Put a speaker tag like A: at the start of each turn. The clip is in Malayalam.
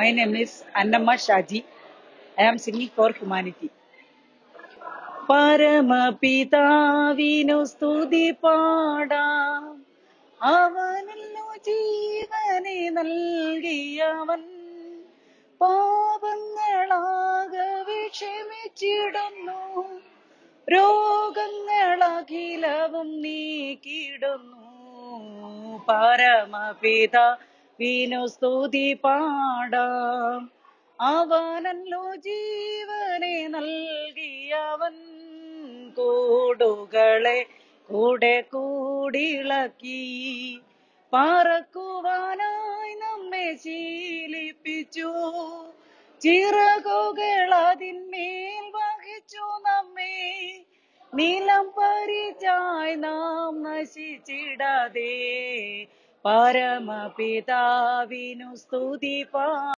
A: My name is Annamma Shaji. I am singing for humanity. പരമപിതാവിനു സ്തുതി പാടാം അവനല്ലോ ജീവനെ നൽകിയവൻ പാപങ്ങളാകെ ക്ഷമിച്ചിടുന്നു രോഗങ്ങളഖിലവും നീക്കിടുന്നു പരമപിതാവിനു സ്തുതി പാടാം. അവനല്ലോ ജീവനെ നൽകിയവൻ കൂടുകളെ കൂടെ കൂടിളക്കി. പറക്കുവാനായി നമ്മെ ശീലിപ്പിച്ചു. ചിറകുകൾ അതിന്മേൽ വഹിച്ചു നമ്മെ. നീലം പരിചായി നാം നശിച്ചിടാതെ പരമപിതാവിനു സ്തുതി പാ